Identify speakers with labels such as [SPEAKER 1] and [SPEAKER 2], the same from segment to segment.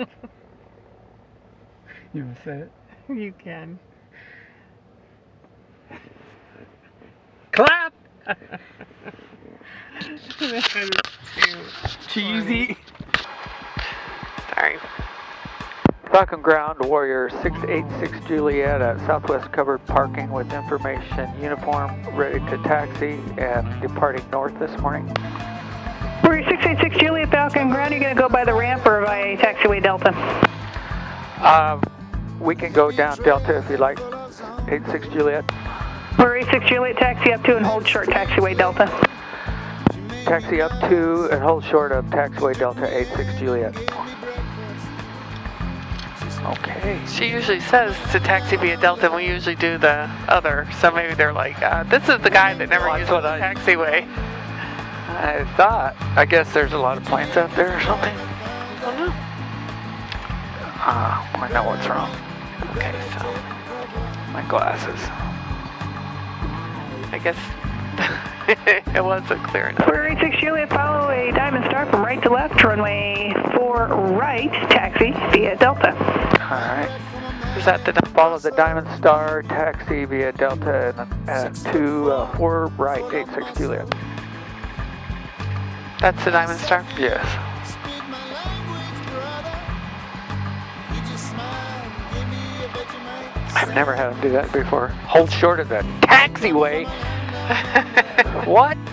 [SPEAKER 1] you want to say it?
[SPEAKER 2] You can.
[SPEAKER 1] Clap!
[SPEAKER 2] Cheesy.
[SPEAKER 3] Sorry.
[SPEAKER 4] Falcon Ground, Warrior 686 Juliet at Southwest Covered Parking with information uniform, ready to taxi and departing north this morning.
[SPEAKER 5] Warrior 686 Juliet Falcon Ground, you're going to go by the ramp or by taxiway Delta?
[SPEAKER 4] Uh, we can go down Delta if you like. 86 Juliet.
[SPEAKER 5] Warrior 86 Juliet, taxi up to and hold short taxiway Delta.
[SPEAKER 4] Taxi up to and hold short of taxiway Delta 86 Juliet. Okay.
[SPEAKER 3] She usually says to taxi via Delta, and we usually do the other. So maybe they're like, uh, this is the guy that never
[SPEAKER 4] Well,
[SPEAKER 3] uses
[SPEAKER 4] that's
[SPEAKER 3] the
[SPEAKER 4] what I-
[SPEAKER 3] taxiway.
[SPEAKER 4] I thought, I guess there's a lot of planes out there or something.
[SPEAKER 3] I don't know.
[SPEAKER 4] Ah, I know what's wrong.
[SPEAKER 3] Okay, so
[SPEAKER 4] My glasses.
[SPEAKER 3] I guess it wasn't clear enough.
[SPEAKER 5] Warrior 86 Juliet, follow a Diamond Star from right to left, runway 4 right, taxi via Delta.
[SPEAKER 4] Alright.
[SPEAKER 3] Is that the
[SPEAKER 4] Follow the Diamond Star taxi via Delta and, and to uh, 4 right 86 Juliet.
[SPEAKER 3] That's the Diamond Star?
[SPEAKER 4] Yes. I've never had him do that before. Hold short of the taxiway. what?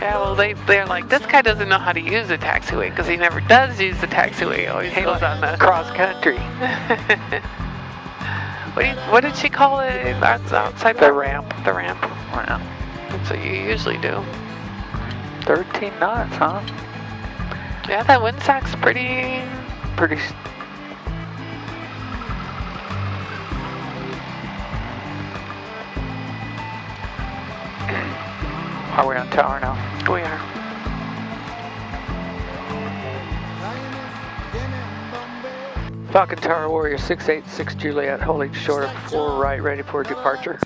[SPEAKER 3] Yeah, well, they they're like this guy doesn't know how to use the taxiway because he never does use the taxiway. He always goes on the.
[SPEAKER 4] cross country.
[SPEAKER 3] what, do you, what did she call it out- outside
[SPEAKER 4] The ramp.
[SPEAKER 3] The ramp.
[SPEAKER 4] Wow.
[SPEAKER 3] That's what you usually do.
[SPEAKER 4] 13 knots, huh?
[SPEAKER 3] Yeah, that windsock's pretty.
[SPEAKER 4] Pretty. Are we on tower now?
[SPEAKER 3] We are.
[SPEAKER 4] Falcon Tower Warrior 686 Juliet holding short of 4 right, ready for departure.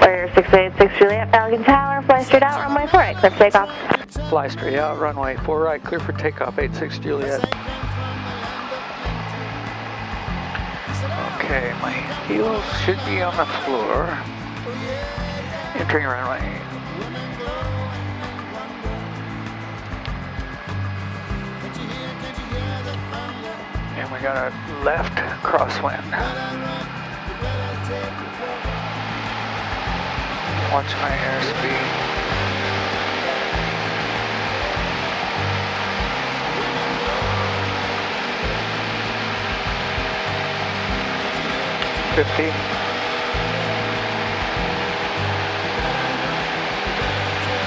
[SPEAKER 6] Warrior 686 Juliet, Falcon Tower, fly straight out, runway 4 right, clear for takeoff.
[SPEAKER 4] Fly straight out, runway 4 right, clear for takeoff, 86 Juliet. Okay, my heels should be on the floor. Entering runway. And we got a left crosswind. Watch my airspeed. Fifty.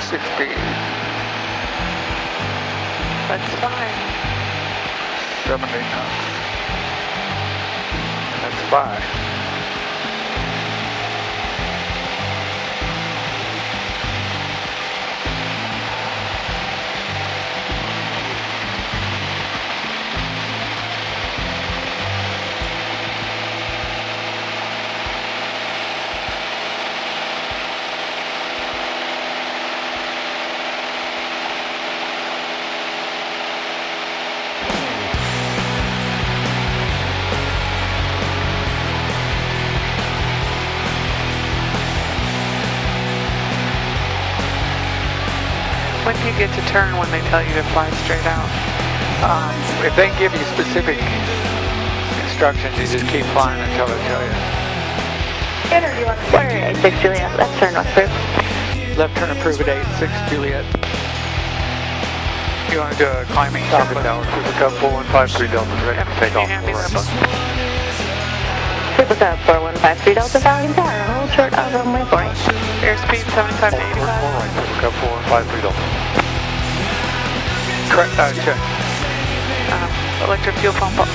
[SPEAKER 4] Sixty.
[SPEAKER 3] That's fine.
[SPEAKER 4] Seventy knots. That's five.
[SPEAKER 3] Get to turn when they tell you to fly straight out?
[SPEAKER 4] Um, if they give you specific instructions, you just keep flying until they tell you.
[SPEAKER 6] Warrior 86 Juliet, left turn north approved.
[SPEAKER 4] Left turn approved at 86 Juliet. You want to do a climbing Falcon Tower, Cruiser Cup 4153 Delta, ready
[SPEAKER 3] Yep,
[SPEAKER 4] to
[SPEAKER 3] can
[SPEAKER 4] take
[SPEAKER 3] you
[SPEAKER 4] off.
[SPEAKER 3] Hand me that book?
[SPEAKER 6] Super Cub 4153 Delta, Falcon Tower, hold short of runway 4 right.
[SPEAKER 3] Airspeed 75 to 85.
[SPEAKER 4] right, Cruiser Cup 4153 Delta. Correct, uh, check,
[SPEAKER 3] Um, electric fuel pump off.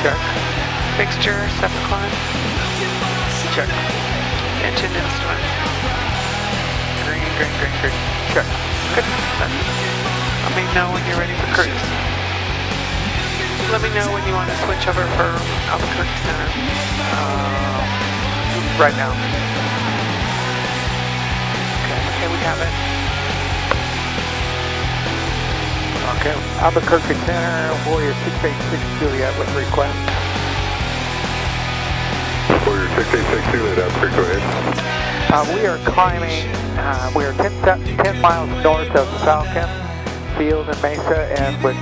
[SPEAKER 4] check,
[SPEAKER 3] Mixture, separate climb.
[SPEAKER 4] check.
[SPEAKER 3] Engine instrument.
[SPEAKER 4] Green, green, green, green, check.
[SPEAKER 3] Good. Let me know when you're ready for cruise. Let me know when you want to switch over for Albuquerque Center.
[SPEAKER 4] Uh, right now.
[SPEAKER 3] Okay, okay, we have it.
[SPEAKER 4] Okay, Okay, Albuquerque Center, Warrior 686 Juliet with request.
[SPEAKER 2] Warrior 686 Juliet, Albuquerque, go ahead.
[SPEAKER 4] Uh, we are climbing, uh, we are 10, 10 miles north of Falcon Field in Mesa and we're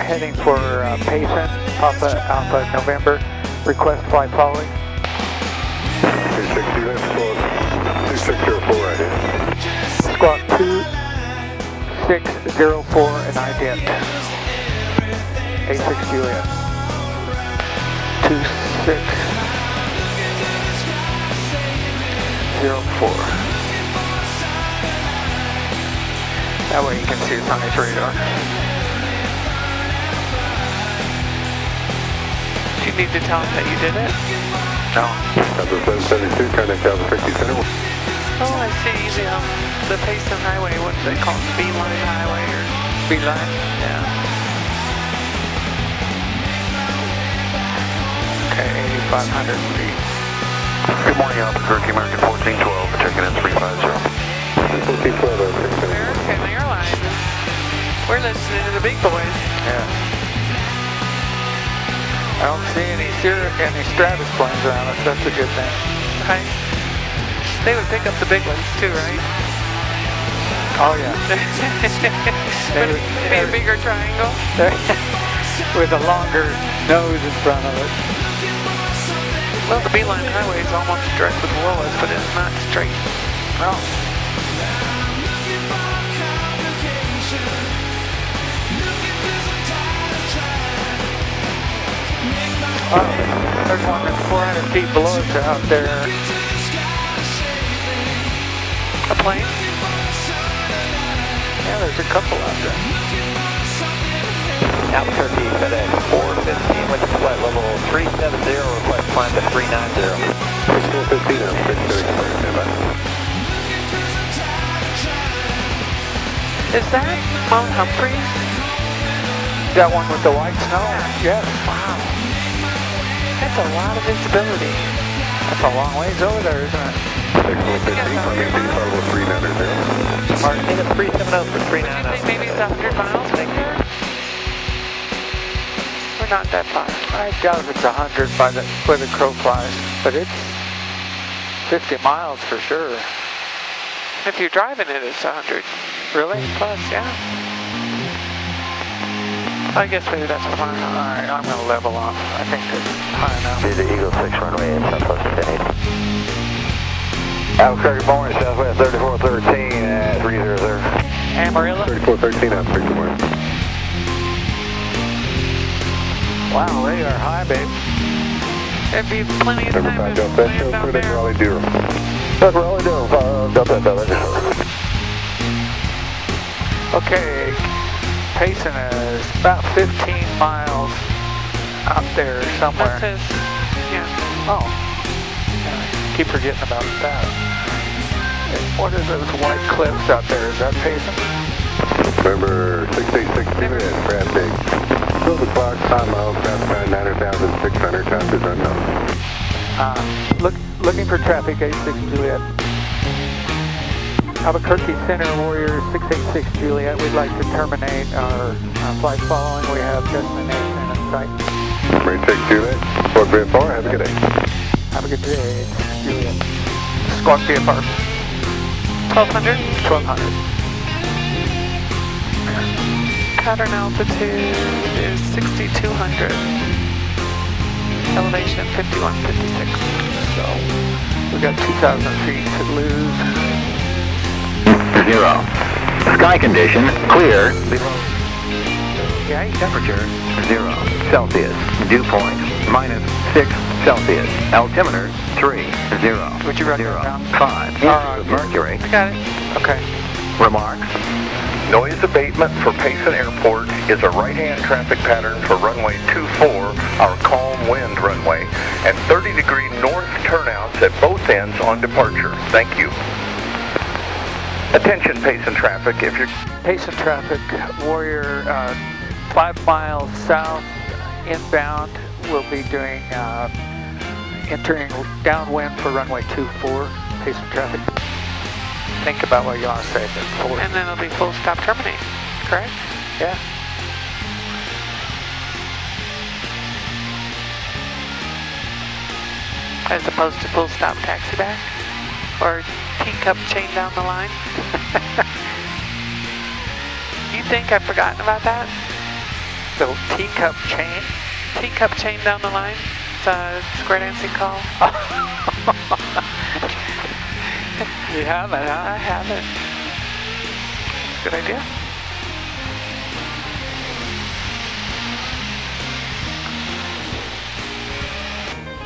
[SPEAKER 4] heading for uh, Payson, Papa Alpha November. Request fly following.
[SPEAKER 2] 26 Juliet, squawk 2604 right here.
[SPEAKER 4] Squawk 2604 and ident. A6 Juliet. 2604. That way you can see it's on his radar.
[SPEAKER 3] Do you need to tell him that you did it?
[SPEAKER 4] No.
[SPEAKER 2] Alpha 772, contact Albuquerque Center.
[SPEAKER 3] Oh, I see. The, um, the Payson Highway, what do they call it? Beeline Highway or?
[SPEAKER 4] Beeline?
[SPEAKER 3] Yeah.
[SPEAKER 4] Okay, 8,500 feet.
[SPEAKER 7] Good morning, Albuquerque, American 1412, checking in 350.
[SPEAKER 2] 1412,
[SPEAKER 3] American Airlines. We're listening to the big boys.
[SPEAKER 4] Yeah. I don't see any Sir- any Stratus planes around us. That's a good thing.
[SPEAKER 3] Right? They would pick up the big ones too, right?
[SPEAKER 4] Oh yeah.
[SPEAKER 3] Would it be a bigger triangle?
[SPEAKER 4] With a longer nose in front of it.
[SPEAKER 3] Well, the Beeline Highway is almost direct with the Willis, but it's not straight.
[SPEAKER 4] Well, There's one that's 400 feet below us out there.
[SPEAKER 3] A plane?
[SPEAKER 4] Yeah, there's a couple out there.
[SPEAKER 8] Albuquerque FedEx 415 with flight level 370, request climb to 390.
[SPEAKER 2] 6415, Albuquerque Center, stand by.
[SPEAKER 3] Is that Mount Humphreys?
[SPEAKER 4] That one with the white snow? Yes.
[SPEAKER 3] Wow. That's a lot of visibility.
[SPEAKER 4] That's a long ways over there, isn't it?
[SPEAKER 2] Excellent 15, contact Alpha 390.
[SPEAKER 8] Martin, Native 370 for oh.
[SPEAKER 3] Do you think maybe it's 100 miles from here? We're not that far.
[SPEAKER 4] I doubt if it's 100 by the, where the crow flies, but it's 50 miles for sure.
[SPEAKER 3] If you're driving it, it's 100
[SPEAKER 4] Really?
[SPEAKER 3] plus, yeah. I guess maybe that's fine.
[SPEAKER 4] All right, I'm going to level off. I think it's high enough.
[SPEAKER 8] To the Eagle 6 runway at Southwest 1080. Albuquerque morning, Southwest 3413 at 300.
[SPEAKER 4] Amarillo?
[SPEAKER 2] 3413, Albuquerque, morning.
[SPEAKER 4] Wow, they are high, babe.
[SPEAKER 3] There'd be plenty of
[SPEAKER 2] Number
[SPEAKER 3] time
[SPEAKER 2] 5
[SPEAKER 3] to
[SPEAKER 2] Delta,
[SPEAKER 3] land down there.
[SPEAKER 2] Raleigh Durham.
[SPEAKER 8] That's we're doing, uh, Delta FedEx.
[SPEAKER 4] Okay, Payson is about 15 miles out there somewhere.
[SPEAKER 3] That says, yeah.
[SPEAKER 4] Oh, yeah, keep forgetting about that. What are those white cliffs out there? Is that Payson?
[SPEAKER 2] November 686 Juliet, Brad Big. Fill the clock, 5 miles, fast time 9,600, time is unknown.
[SPEAKER 4] Uh, look, looking for traffic, A6 Juliet. Albuquerque Center Warrior 686 Juliet. We'd like to terminate our uh, flight following. We have destination in sight.
[SPEAKER 2] Ready to take Juliet, Fort VFR, have a good day.
[SPEAKER 4] Have a good day, Juliet. Squawk VFR
[SPEAKER 3] 1200.
[SPEAKER 4] 1200.
[SPEAKER 3] Pattern altitude is 6200. Elevation 5156.
[SPEAKER 4] So we got 2,000 feet to lose.
[SPEAKER 8] Zero. Sky condition, clear. Below
[SPEAKER 4] Yeah,
[SPEAKER 8] temperature, zero Celsius. Dew point, minus six Celsius. Altimeter, three, zero.
[SPEAKER 4] Would you write
[SPEAKER 8] Zero,
[SPEAKER 4] that down? Uh,
[SPEAKER 8] mercury.
[SPEAKER 3] I got it.
[SPEAKER 4] Okay.
[SPEAKER 8] Remarks.
[SPEAKER 7] Noise abatement for Payson Airport is a right-hand traffic pattern for runway 24, our calm wind runway, and 30 degree north turnouts at both ends on departure. Thank you. Attention, Payson traffic. If you're
[SPEAKER 4] Payson traffic, Warrior uh, five miles south inbound, we'll be doing uh, entering downwind for runway 24. and traffic. Think about what you want to say.
[SPEAKER 3] And then it'll be full stop terminate. Correct?
[SPEAKER 4] Yeah.
[SPEAKER 3] As opposed to full stop taxi back, or teacup chain down the line? you think I've forgotten about that?
[SPEAKER 4] The teacup chain?
[SPEAKER 3] Teacup chain down the line? It's a square dancing call.
[SPEAKER 4] You haven't, huh?
[SPEAKER 3] I haven't. Good idea.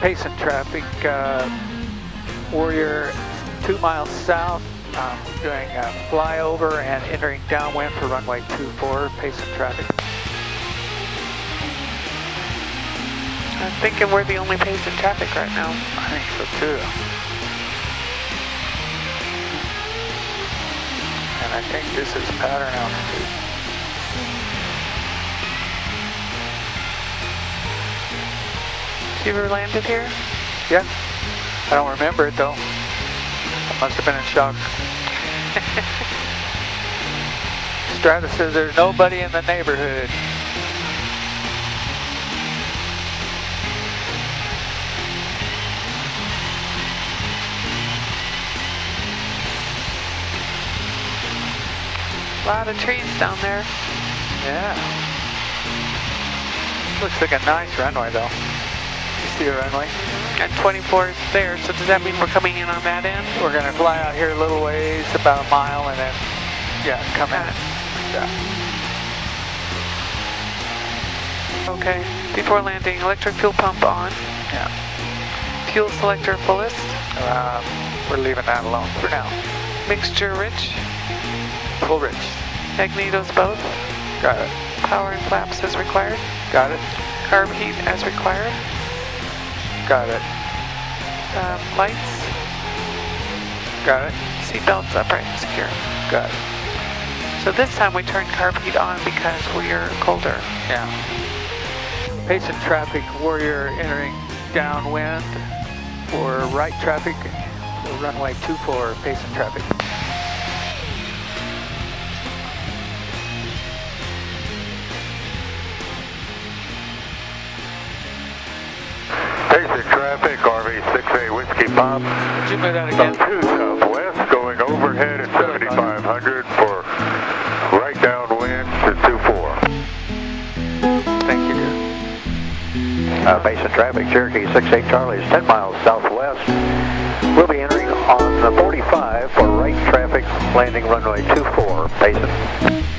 [SPEAKER 4] Payson traffic, uh, Warrior two miles south, um, doing a flyover and entering downwind for runway 24, Payson traffic.
[SPEAKER 3] I'm thinking we're the only Payson traffic right now.
[SPEAKER 4] I think so too. And I think this is pattern altitude.
[SPEAKER 3] You ever landed here?
[SPEAKER 4] Yeah. I don't remember it though. Must have been in shock. Stratus says there's nobody in the neighborhood.
[SPEAKER 3] A lot of trees down there.
[SPEAKER 4] Yeah. Looks like a nice runway though. Runway?
[SPEAKER 3] And 24 is there, so does that mean we're coming in on that end?
[SPEAKER 4] We're gonna fly out here a little ways, about a mile, and then, yeah, come in. Yeah.
[SPEAKER 3] Okay. Before landing, electric fuel pump on.
[SPEAKER 4] Yeah.
[SPEAKER 3] Fuel selector fullest.
[SPEAKER 4] Um, we're leaving that alone for now.
[SPEAKER 3] Mixture rich.
[SPEAKER 4] Full rich.
[SPEAKER 3] Magnetos both.
[SPEAKER 4] Got it.
[SPEAKER 3] Power and flaps as required.
[SPEAKER 4] Got it.
[SPEAKER 3] Carb heat as required.
[SPEAKER 4] Got it.
[SPEAKER 3] Um, lights.
[SPEAKER 4] Got it.
[SPEAKER 3] Seatbelts upright and secure.
[SPEAKER 4] Got it.
[SPEAKER 3] So this time we turn carb heat on because we're colder.
[SPEAKER 4] Yeah. Payson traffic, Warrior entering downwind for right traffic, runway 24, Payson traffic.
[SPEAKER 9] Traffic, RV68 Whiskey Pop.
[SPEAKER 4] Did you move that
[SPEAKER 9] From
[SPEAKER 4] again?
[SPEAKER 9] two southwest, going overhead at 7500 for right downwind to 24.
[SPEAKER 4] Thank you, dude.
[SPEAKER 10] Uh, Payson traffic, Cherokee 68 Charlie is 10 miles southwest. We'll be entering on the 45 for right traffic, landing runway 24,
[SPEAKER 9] Payson.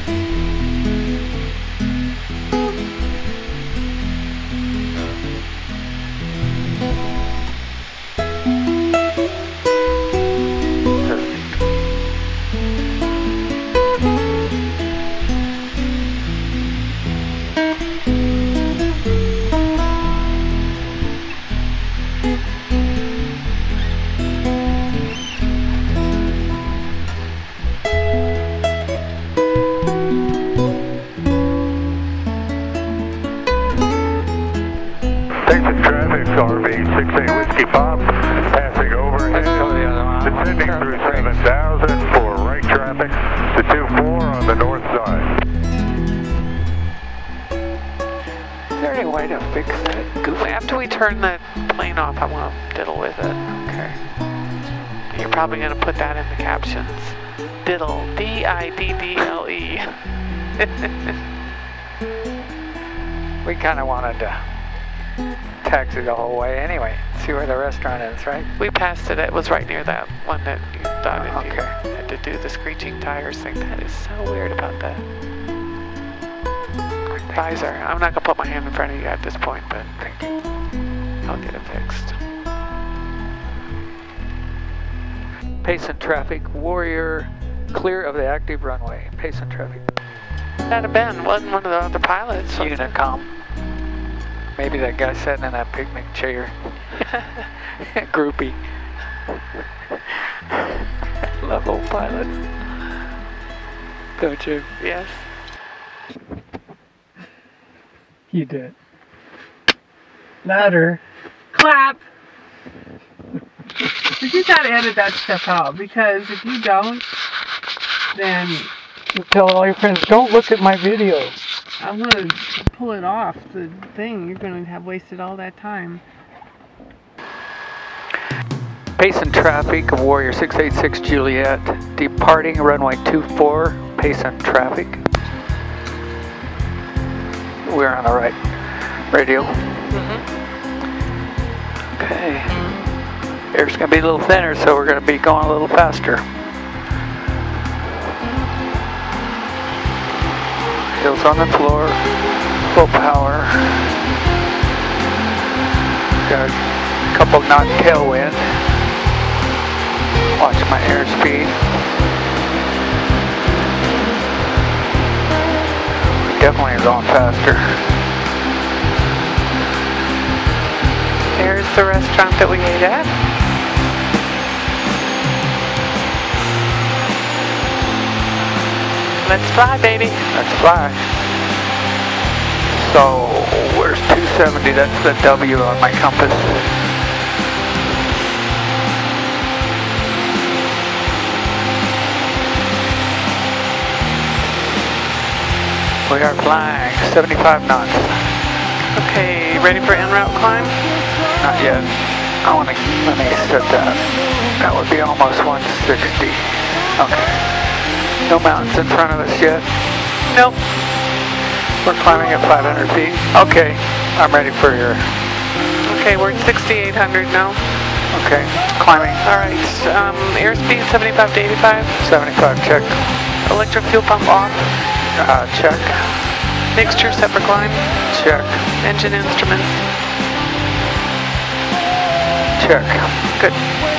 [SPEAKER 9] 868 Whiskey Pop, passing
[SPEAKER 4] over,
[SPEAKER 9] descending through 7000 for right traffic to 24 on the north side.
[SPEAKER 4] Is there any way to fix that? Goofy?
[SPEAKER 3] After we turn the plane off, I want to diddle with it.
[SPEAKER 4] Okay.
[SPEAKER 3] You're probably going to put that in the captions. Diddle. D-I-D-D-L-E.
[SPEAKER 4] we kind of wanted to taxi the whole way anyway. See where the restaurant is, right?
[SPEAKER 3] we passed it. It was right near that one that you thought you
[SPEAKER 4] Okay.
[SPEAKER 3] had to do the screeching tires thing. That is so weird about that. Visor. I'm not going to put my hand in front of you at this point, but I'll get it fixed.
[SPEAKER 4] Payson traffic, Warrior, clear of the active runway. Payson traffic.
[SPEAKER 3] That'd have been. Wasn't one of the other pilots.
[SPEAKER 4] Unicom. Maybe that guy sitting in that picnic chair. Groupie. Love old pilots. Don't you?
[SPEAKER 3] Yes.
[SPEAKER 11] You did. Louder.
[SPEAKER 1] Clap. But you gotta edit that stuff out because if you don't, then
[SPEAKER 11] You tell all your friends, don't look at my video.
[SPEAKER 1] I'm gonna pull it off the thing. You're gonna have wasted all that time.
[SPEAKER 4] Payson traffic of Warrior 686 Juliet, departing runway 24, Payson traffic. We're on the right radio. Mm-hmm. Okay. Air's gonna be a little thinner, so we're gonna be going a little faster. Hills on the floor, full power. Got a couple knot tailwind. Watch my airspeed. Definitely going faster.
[SPEAKER 3] There's the restaurant that we ate at. Let's fly, baby.
[SPEAKER 4] Let's fly. So, where's 270? That's the W on my compass. We are flying 75 knots.
[SPEAKER 3] Okay, ready for en route climb?
[SPEAKER 4] Not yet. I want to, let me set that. That would be almost 160. Okay. No mountains in front of us yet.
[SPEAKER 3] Nope.
[SPEAKER 4] We're climbing at 500 feet. Okay, I'm ready for your,
[SPEAKER 3] Okay, we're at 6,800 now.
[SPEAKER 4] okay, climbing
[SPEAKER 3] All right, um, airspeed 75 to 85.
[SPEAKER 4] 75, check,
[SPEAKER 3] Electric fuel pump off.
[SPEAKER 4] uh, check,
[SPEAKER 3] Mixture set for climb.
[SPEAKER 4] check,
[SPEAKER 3] Engine instruments.
[SPEAKER 4] check.
[SPEAKER 3] Good.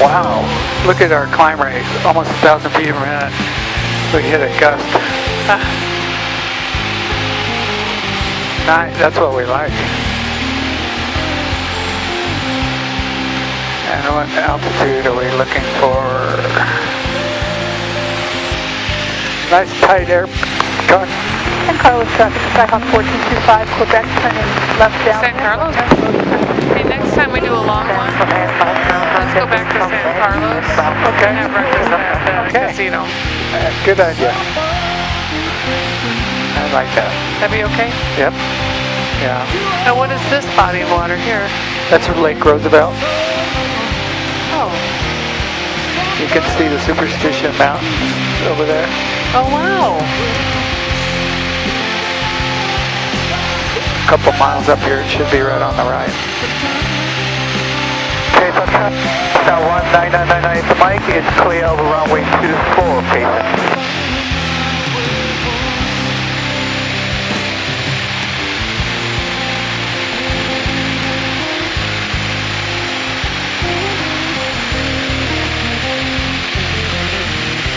[SPEAKER 4] Wow, look at our climb rate, almost a thousand feet a minute. We hit a gust.
[SPEAKER 3] Ah,
[SPEAKER 4] Nice, that's what we like. And what altitude are we looking for? Nice tight air. Going.
[SPEAKER 5] San Carlos traffic, Skyhawk 1425, Quebec, turning left down.
[SPEAKER 3] San Carlos? Hey, next time we do a long one, let's go back to San Carlos.
[SPEAKER 4] Okay.
[SPEAKER 3] And have breakfast at the
[SPEAKER 4] Okay.
[SPEAKER 3] casino.
[SPEAKER 4] Uh, good idea. I like that.
[SPEAKER 3] That'd be okay?
[SPEAKER 4] Yep. Yeah.
[SPEAKER 3] Now, what is this body of water here?
[SPEAKER 4] That's Lake Roosevelt.
[SPEAKER 3] Oh,
[SPEAKER 4] You can see the Superstition Mountains over there.
[SPEAKER 3] oh wow.
[SPEAKER 4] A couple miles up here, it should be right on the right.
[SPEAKER 8] 19999 at the mic. It's clear over runway 24, Payson.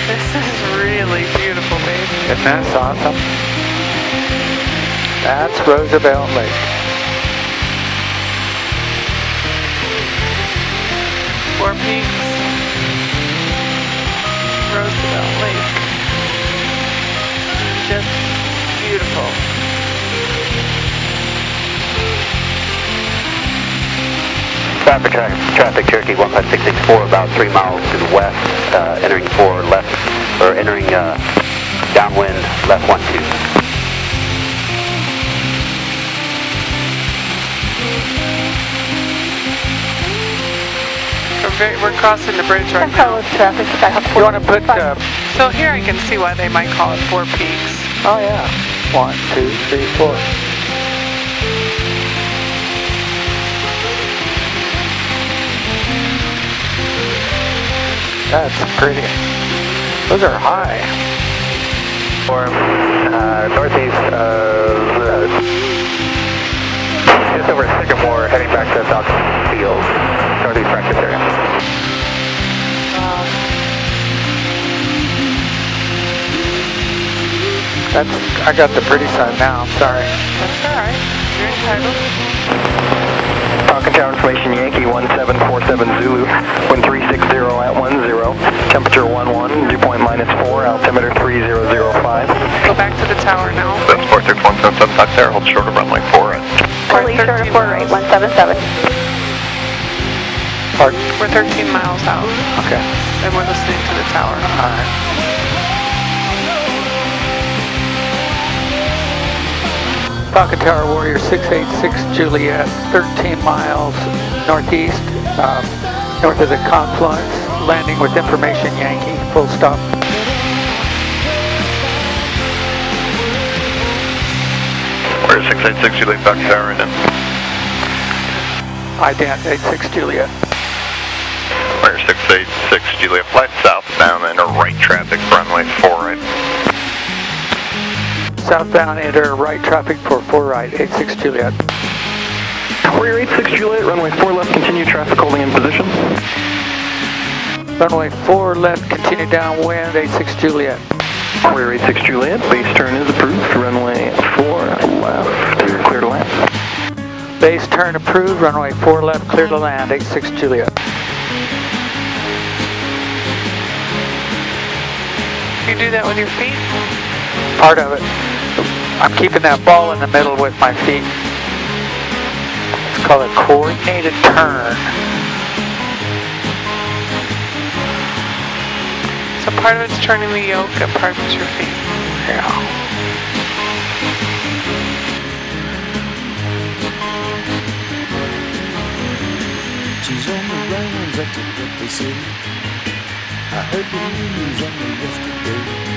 [SPEAKER 3] This is really beautiful, babe.
[SPEAKER 4] Isn't that awesome? That's Roosevelt Lake.
[SPEAKER 3] Four Peaks. Roosevelt Lake. Just beautiful.
[SPEAKER 8] Traffic, traffic Cherokee 15664 about three miles to the west, uh, entering for left, or entering uh, downwind left one two.
[SPEAKER 3] Very, we're crossing the bridge right
[SPEAKER 5] San
[SPEAKER 3] now.
[SPEAKER 5] Carlos traffic, Skyhawk
[SPEAKER 4] You want to put, uh,
[SPEAKER 3] So here I can see why they might call it Four Peaks.
[SPEAKER 4] oh yeah, one, two, three, four. That's pretty. Those are high.
[SPEAKER 8] Or uh, northeast of uh, just over Sycamore, heading back to Falcon Field,
[SPEAKER 4] That's, I got the pretty side now, I'm sorry.
[SPEAKER 3] That's all right. You're entitled.
[SPEAKER 8] Uh, Falcon Tower Information Yankee 1747 Zulu, wind 360 at 10, temperature 11, dew point minus 4, altimeter 3005.
[SPEAKER 3] Go back to the tower now.
[SPEAKER 7] That's 46177 Fox Air, hold short of runway 4 at
[SPEAKER 5] Fully short of 4 right, 177.
[SPEAKER 4] Pardon?
[SPEAKER 3] We're 13 miles out,
[SPEAKER 4] Okay.
[SPEAKER 3] and we're listening to the tower.
[SPEAKER 4] All right. Falcon Tower Warrior 686 Juliet, 13 miles northeast, um, north of the confluence, landing with information Yankee, full stop.
[SPEAKER 7] We're 686 Juliet Falcon Tower and then
[SPEAKER 4] Ident 86 Juliet.
[SPEAKER 7] we're 686 Juliet flight southbound and a right traffic runway 4 right.
[SPEAKER 4] Southbound enter right traffic for 4 right, 86 Juliet.
[SPEAKER 8] Warrior 86 Juliet, runway 4 left, continue traffic holding in position.
[SPEAKER 4] Runway 4 left, continue downwind, 86 Juliet.
[SPEAKER 8] Warrior 86 Juliet, base turn is approved, runway 4 left, clear to land.
[SPEAKER 4] Base turn approved, runway 4 left, clear to land, 86 Juliet.
[SPEAKER 3] You do that with your feet? Mm-hmm.
[SPEAKER 4] Part of it. I'm keeping that ball in the middle with my feet. It's called a coordinated turn.
[SPEAKER 3] So part of it's turning the yoke and part of it's your feet.
[SPEAKER 4] Yeah.
[SPEAKER 12] She's on the. I heard the news yesterday.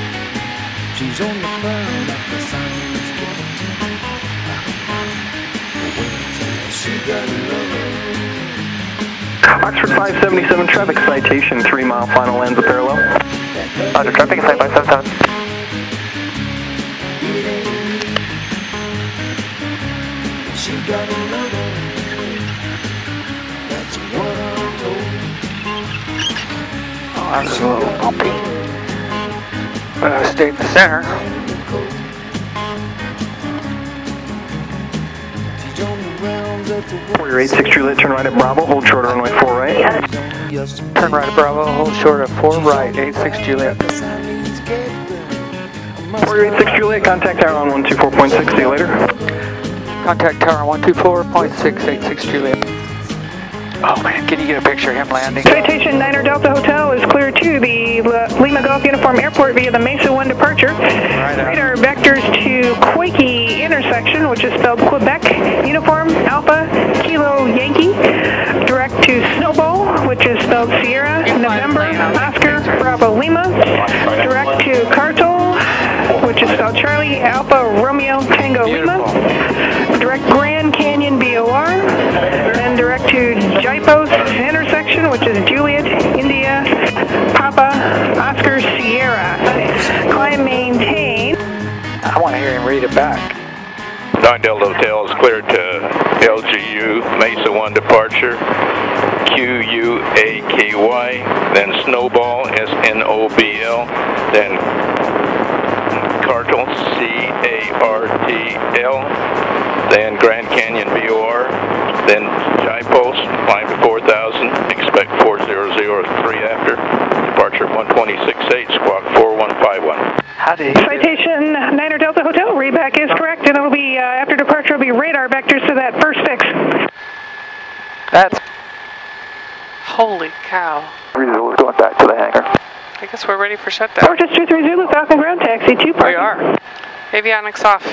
[SPEAKER 12] She's on the ground, like the sun is getting. She got love.
[SPEAKER 8] Oxford 577 traffic citation, 3 mile final ends of parallel.
[SPEAKER 4] Roger, traffic inside 577.
[SPEAKER 12] She got. That's what I know.
[SPEAKER 4] Oh, that was a little bumpy. But I stayed in the center.
[SPEAKER 12] She's on the rounds at the
[SPEAKER 8] Warrior 86 Juliet, turn right at Bravo, hold short on runway 4 right.
[SPEAKER 12] Yes,
[SPEAKER 4] Turn right at Bravo, hold short of 4 right, 86 Juliet.
[SPEAKER 8] Warrior 86 Juliet, contact tower on 124.6, see you later.
[SPEAKER 4] Contact tower 124.6, 86 Juliet. Oh man, can you get a picture of him landing?
[SPEAKER 5] Citation Niner Delta Hotel is clear to the Lima Golf Uniform Airport via the Mesa 1 departure.
[SPEAKER 4] Right.
[SPEAKER 5] Radar vectors to Quakey intersection, which is spelled Quebec Uniform Alpha Kilo Yankee. Direct to Snowball, which is spelled Sierra November Oscar Bravo Lima. Direct to Cartel, which is spelled Charlie Alpha Romeo Tango Lima. Direct Grand Canyon VOR. Then direct to Jaipos intersection, which is Juliet, India, Papa, Oscar, Sierra. Climb maintain.
[SPEAKER 4] I want to hear him read it back.
[SPEAKER 13] Nine Delta Hotel is cleared to LGU, Mesa 1 departure, Q-U-A-K-Y, then Snowball, S-N-O-B-L, then Cartel, C-A-R-T-L, then Grand Canyon V-O-R, then Jaipos, climb to 4,000, expect 4003 after, departure 126.8, squawk 4151.
[SPEAKER 4] How did he?
[SPEAKER 5] Citation Niner Delta Hotel. Readback is correct, and it'll be uh, after departure. it'll be radar vectors to that first fix.
[SPEAKER 4] That's
[SPEAKER 3] Holy cow.
[SPEAKER 8] Zulu's going back to the hangar.
[SPEAKER 3] I guess we're ready for shutdown.
[SPEAKER 5] Fortress 23 Zulu Falcon ground taxi two.
[SPEAKER 4] we are.
[SPEAKER 3] Avionics off.